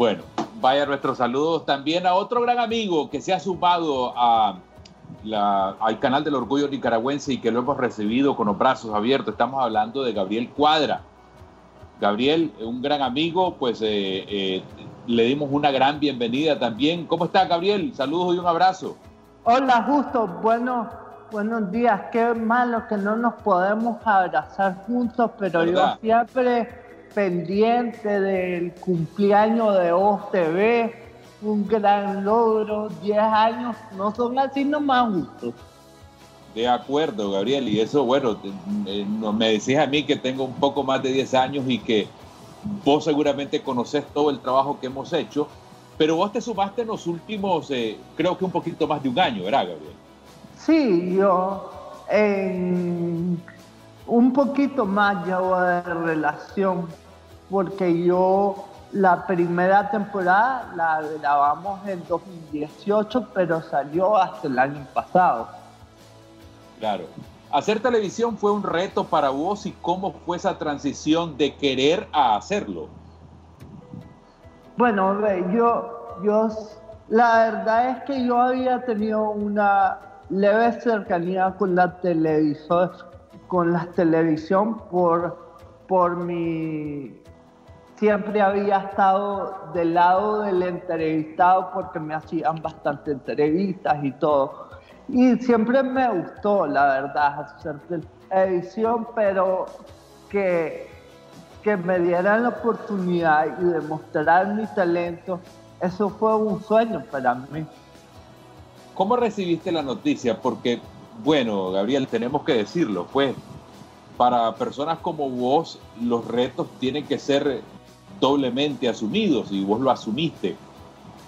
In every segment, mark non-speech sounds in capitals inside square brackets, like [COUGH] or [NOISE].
Bueno, vaya nuestros saludos también a otro gran amigo que se ha sumado a al canal del orgullo nicaragüense y que lo hemos recibido con los brazos abiertos. Estamos hablando de Gabriel Cuadra. Gabriel, un gran amigo, pues eh, eh, le dimos una gran bienvenida también. ¿Cómo está Gabriel? Saludos y un abrazo. Hola, Justo. Bueno, buenos días. Qué malo que no nos podemos abrazar juntos, pero yo siempre pendiente del cumpleaños de OTV, un gran logro, 10 años, no son así nomás justos. De acuerdo, Gabriel, y eso, bueno, eh, me decís a mí que tengo un poco más de 10 años y que vos seguramente conoces todo el trabajo que hemos hecho, pero vos te sumaste en los últimos, eh, creo que un poquito más de un año, ¿verdad, Gabriel? Sí, yo en un poquito más llevo de relación, porque yo la primera temporada la grabamos en 2018, pero salió hasta el año pasado. Claro. Hacer televisión fue un reto para vos y cómo fue esa transición de querer a hacerlo. Bueno, yo, yo, la verdad es que yo había tenido una leve cercanía con la televisión, con la televisión por, por mi siempre había estado del lado del entrevistado porque me hacían bastante entrevistas y todo. Y siempre me gustó, la verdad, hacer edición, pero que, que me dieran la oportunidad y demostrar mi talento, eso fue un sueño para mí. ¿Cómo recibiste la noticia? Porque, bueno, Gabriel, tenemos que decirlo, pues para personas como vos, los retos tienen que ser doblemente asumidos y vos lo asumiste.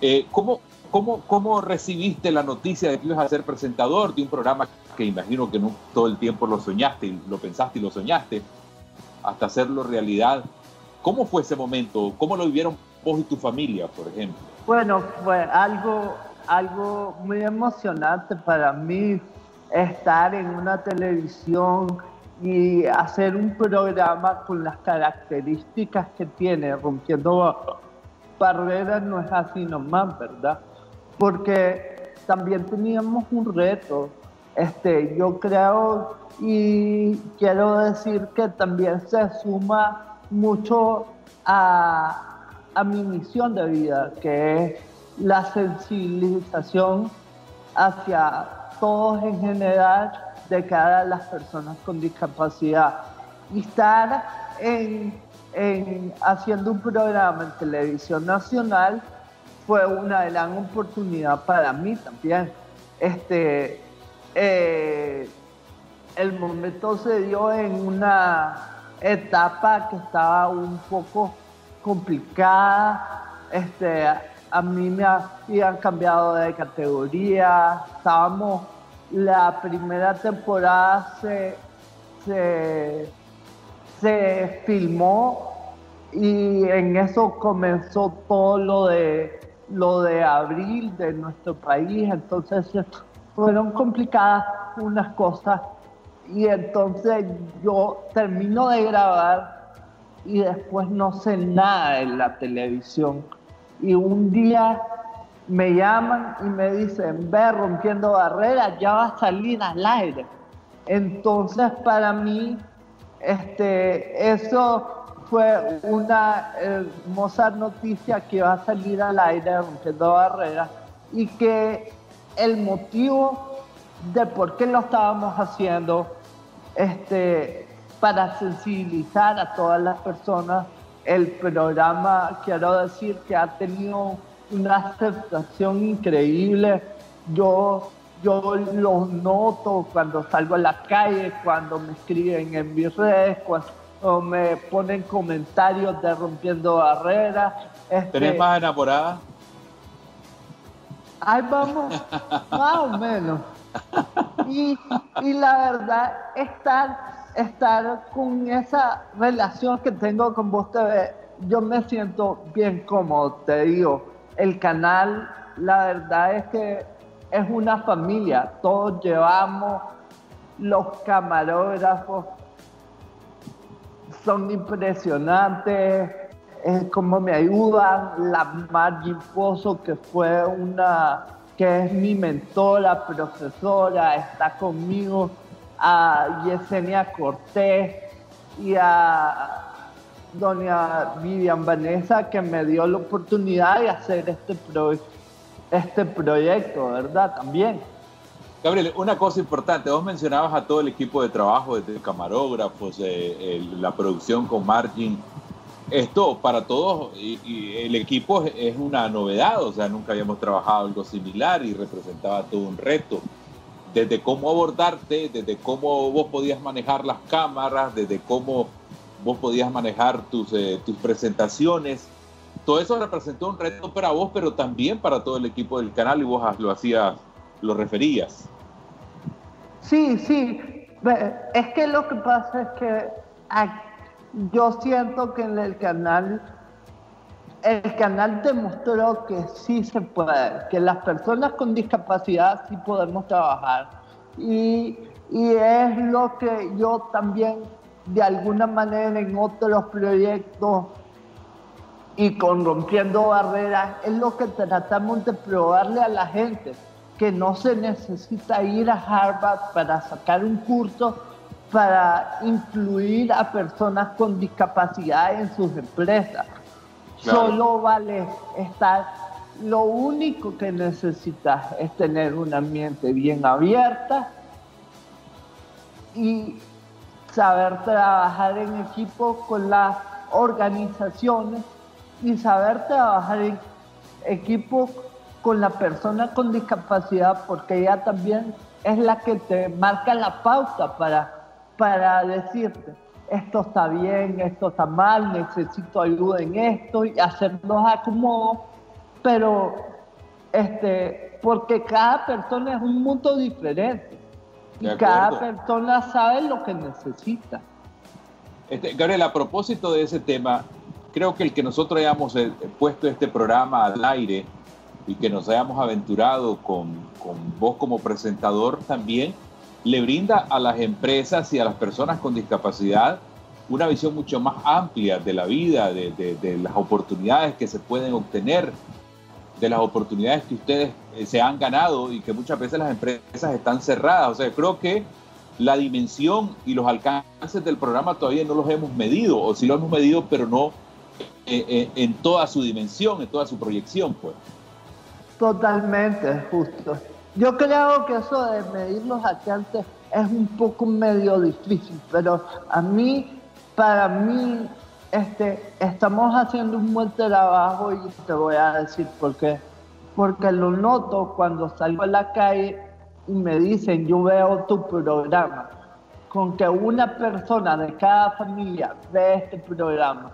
Eh, ¿cómo, cómo, cómo, recibiste la noticia de que ibas a ser presentador de un programa que imagino que todo el tiempo lo soñaste, y lo pensaste y lo soñaste, hasta hacerlo realidad? ¿Cómo fue ese momento? ¿Cómo lo vivieron vos y tu familia, por ejemplo? Bueno, fue algo, algo muy emocionante para mí estar en una televisión y hacer un programa con las características que tiene, rompiendo barreras no es así nomás, ¿verdad? Porque también teníamos un reto. Este, yo creo y quiero decir que también se suma mucho a, a mi misión de vida, que es la sensibilización hacia todos en general de cara a las personas con discapacidad. Y estar en, haciendo un programa en televisión nacional fue una gran oportunidad para mí también. Este, eh, el momento se dio en una etapa que estaba un poco complicada. Este, a mí me habían cambiado de categoría, estábamos la primera temporada se, se, filmó y en eso comenzó todo lo de lo de abril de nuestro país, entonces fueron complicadas unas cosas. Y entonces yo termino de grabar y después no sé nada en la televisión y un día me llaman y me dicen, ve rompiendo barreras, ya va a salir al aire. Entonces para mí, este, eso fue una hermosa noticia que va a salir al aire rompiendo barreras y que el motivo de por qué lo estábamos haciendo, este, para sensibilizar a todas las personas, el programa, quiero decir que ha tenido una aceptación increíble. Yo, yo lo noto cuando salgo a la calle, cuando me escriben en mis redes, cuando me ponen comentarios de rompiendo barreras. Este, ¿Tenés más enamorada? Ahí vamos, [LAUGHS] más o menos. Y, y, la verdad, estar, estar con esa relación que tengo con vos, TV, yo me siento bien cómodo, te digo. El canal, la verdad es que es una familia, todos llevamos, los camarógrafos son impresionantes, es como me ayudan, la Margie Pozo, que fue una, que es mi mentora, profesora, está conmigo, a Yesenia Cortés y a doña Vivian Vanessa, que me dio la oportunidad de hacer este, este proyecto, ¿verdad? También. Gabriel, una cosa importante, vos mencionabas a todo el equipo de trabajo, desde camarógrafos, eh, la producción con Margin. Esto para todos y, el equipo es una novedad, o sea, nunca habíamos trabajado algo similar y representaba todo un reto. Desde cómo abordarte, desde cómo vos podías manejar las cámaras, desde cómo vos podías manejar tus, eh, tus presentaciones. Todo eso representó un reto para vos, pero también para todo el equipo del canal y vos lo hacías lo referías. Sí, sí. Es que lo que pasa es que yo siento que en el canal, el canal demostró que sí se puede, que las personas con discapacidad sí podemos trabajar. Y, es lo que yo también, de alguna manera, en otros proyectos y con Rompiendo Barreras, es lo que tratamos de probarle a la gente que no se necesita ir a Harvard para sacar un curso para incluir a personas con discapacidad en sus empresas. Solo vale estar, lo único que necesitas es tener una mente bien abierta y saber trabajar en equipo con las organizaciones y saber trabajar en equipo con la persona con discapacidad porque ella también es la que te marca la pauta para, para decirte, esto está bien, esto está mal, necesito ayuda en esto y hacerlos acomodos, pero este, porque cada persona es un mundo diferente. Y cada persona sabe lo que necesita. Este, Gabriel, a propósito de ese tema, creo que el que nosotros hayamos eh, puesto este programa al aire, y que nos hayamos aventurado con, con vos como presentador también, le brinda a las empresas y a las personas con discapacidad una visión mucho más amplia de la vida, de, las oportunidades que se pueden obtener, de las oportunidades que ustedes eh, se han ganado y que muchas veces las empresas están cerradas. O sea, creo que la dimensión y los alcances del programa todavía no los hemos medido, o sí lo hemos medido, pero no eh, eh, en toda su dimensión, en toda su proyección, pues. Totalmente, justo. Yo creo que eso de medir los alcances es un poco medio difícil, pero a mí, para mí, este, estamos haciendo un buen trabajo y te voy a decir por qué. Porque lo noto cuando salgo a la calle y me dicen, yo veo tu programa. Con que una persona de cada familia ve este programa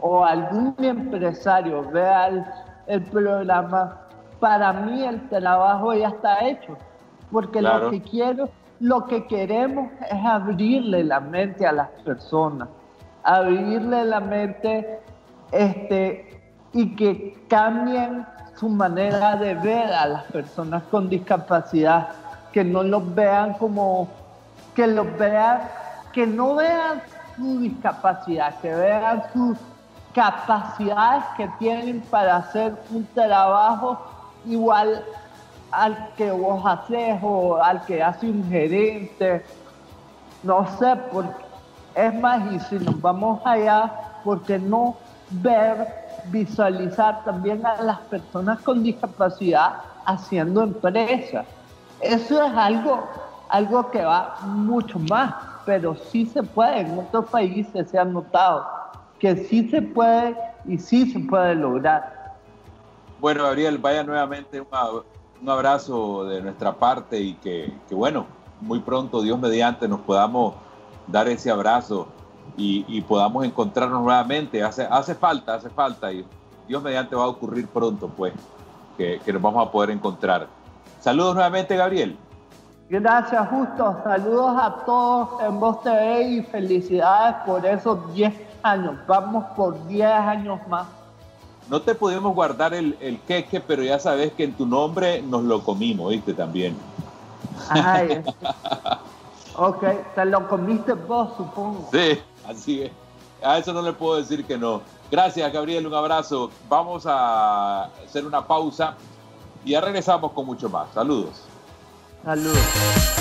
o algún empresario vea el programa, para mí el trabajo ya está hecho, porque lo que quiero, lo que queremos es abrirle la mente a las personas, abrirle la mente este, y que cambien su manera de ver a las personas con discapacidad, que no los vean como, que los vean, que no vean su discapacidad, que vean sus capacidades que tienen para hacer un trabajo igual al que vos haces o al que hace un gerente. No sé, porque es más, y si nos vamos allá, ¿por qué no ver, visualizar también a las personas con discapacidad haciendo empresas? Eso es algo, algo que va mucho más, pero sí se puede. En otros países se ha notado que sí se puede y sí se puede lograr. Bueno, Gabriel, vaya nuevamente un abrazo de nuestra parte y que, bueno, muy pronto, Dios mediante, nos podamos dar ese abrazo y, podamos encontrarnos nuevamente. Hace, hace falta, hace falta y Dios mediante va a ocurrir pronto, pues, que, que nos vamos a poder encontrar. Saludos nuevamente, Gabriel. Gracias, Justo. Saludos a todos en Voz TV y felicidades por esos 10 años. Vamos por 10 años más. No te pudimos guardar el, el queque, pero ya sabes que en tu nombre nos lo comimos, ¿viste? También. [LAUGHS] ok, te lo comiste vos, supongo. Sí, así es. A eso no le puedo decir que no. Gracias, Gabriel. Un abrazo. Vamos a hacer una pausa y ya regresamos con mucho más. Saludos. Saludos.